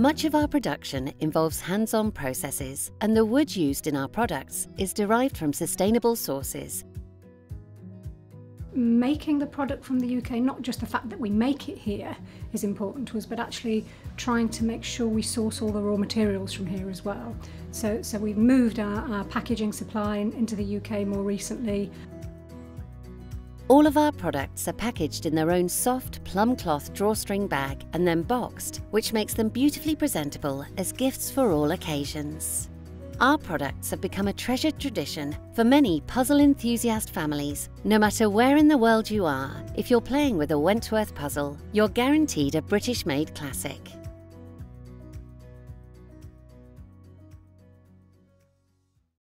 Much of our production involves hands on processes, and the wood used in our products is derived from sustainable sources. Making the product from the UK, not just the fact that we make it here is important to us, but actually trying to make sure we source all the raw materials from here as well. So, so we've moved our, our packaging supply into the UK more recently. All of our products are packaged in their own soft plum cloth drawstring bag and then boxed, which makes them beautifully presentable as gifts for all occasions. Our products have become a treasured tradition for many puzzle enthusiast families. No matter where in the world you are, if you're playing with a Wentworth puzzle, you're guaranteed a British made classic.